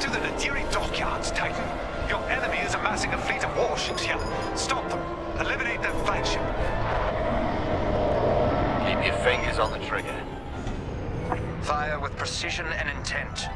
To the Nadiri dockyards, Titan. Your enemy is amassing a fleet of warships here. Stop them. Eliminate their flagship. Keep your fingers on the trigger. Fire with precision and intent.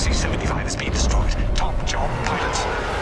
C-75 has been destroyed. Top job, pilots.